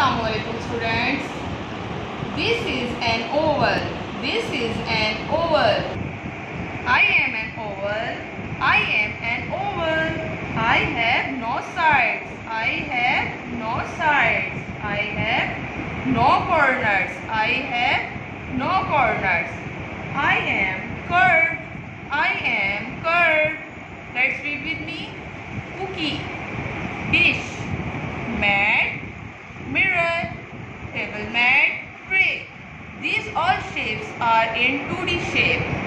Assalamualaikum students. This is an oval. This is an oval. I am an oval. I am an oval. I have no sides. I have no sides. I have no corners. I have no corners. I am curved. I am curved. Let's read with me. Cookie, dish, mirror, tray. These all shapes are in 2D shape.